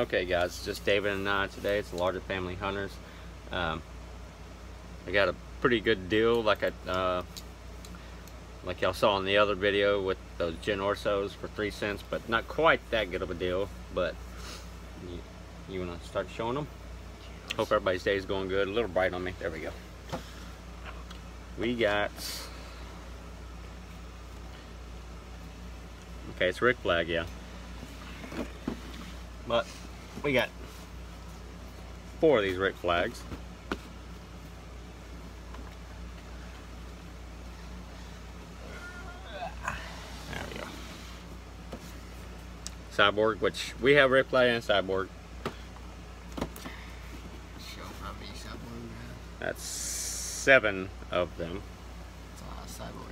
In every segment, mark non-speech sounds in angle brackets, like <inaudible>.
Okay guys, just David and I today. It's the Largent Family Hunters. Um, I got a pretty good deal like I uh, like y'all saw in the other video with those Gen Orsos for three cents, but not quite that good of a deal. But you, you want to start showing them? Hope everybody's day is going good. A little bright on me. There we go. We got okay, it's Rick Flag, yeah. But we got four of these Rick flags. There we go. Cyborg, which we have Rick flag and Cyborg. Show how many cyborg we have. That's seven of them. It's a lot of cyborg.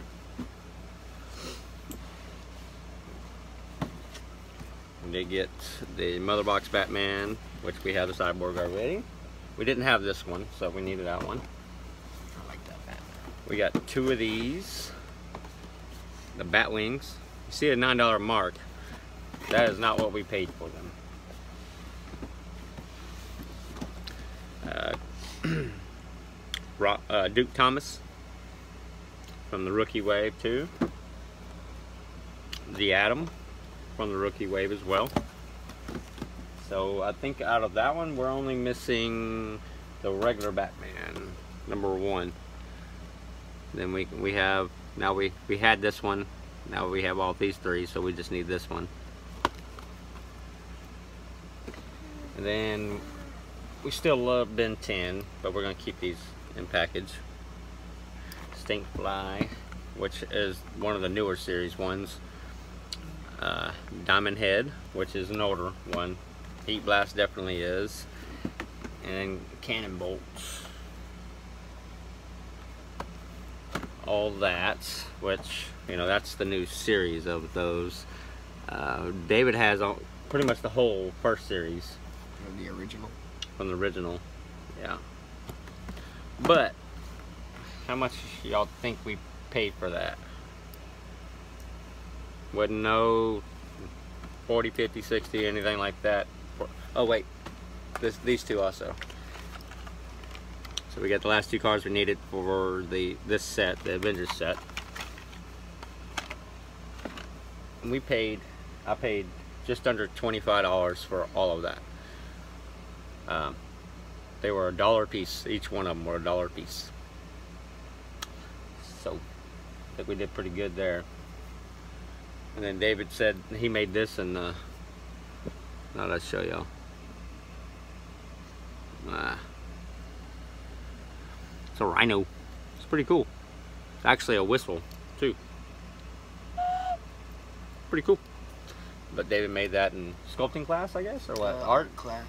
Did get the Mother Box Batman, which we have the Cyborg already. We didn't have this one, so we needed that one. I like that Batman. We got two of these. The bat wings. You see a $9 mark. That is not what we paid for them. Uh, <clears throat> uh, Duke Thomas from the rookie wave too. The Atom from the rookie wave as well. So I think out of that one, we're only missing the regular Batman, number one. Then we we have now we we had this one. Now we have all these three, so we just need this one. And then we still love Ben 10, but we're gonna keep these in package. Stink Fly, which is one of the newer series ones. Uh, Diamond Head, which is an older one. Heat Blast definitely is. And Cannon Bolts. all that, which, you know, that's the new series of those. Uh, David has all, pretty much the whole first series From the original. from the original. Yeah. But, how much y'all think we paid for that? Wouldn't know 40, 50, 60, anything like that. Oh, wait. This, these two also. So we got the last two cards we needed for the this set, the Avengers set. And we paid, I paid just under $25 for all of that. Um, they were a dollar piece. Each one of them were a dollar piece. So, I think we did pretty good there. And then David said he made this and uh, now let's show y'all. Ah. It's a rhino. It's pretty cool. It's actually a whistle too. Pretty cool. But David made that in sculpting class, I guess, or what? Uh, Art? class.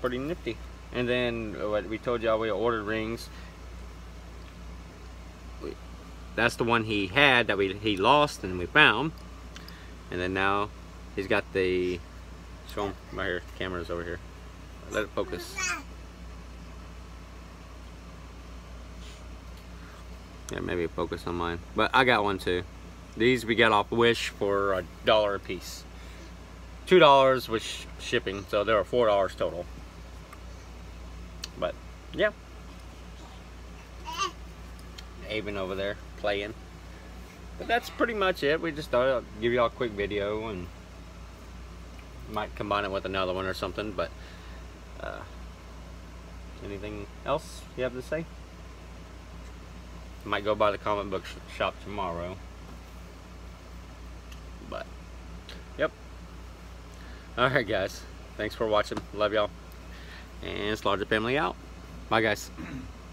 Pretty nifty. And then uh, what we told y'all we ordered rings. We, that's the one he had that we he lost and we found. And then now he's got the show him right here. The camera's over here. Let it focus. Yeah, maybe focus on mine. But I got one too. These we got off Wish for a dollar a piece. Two dollars with sh shipping, so there were four dollars total. But yeah. Avon over there playing. But that's pretty much it. We just thought I'd give y'all a quick video and might combine it with another one or something, but uh, anything else you have to say? Might go by the comic book sh shop tomorrow. But, yep. Alright guys, thanks for watching. Love y'all. And Largent Family out. Bye guys. <clears throat>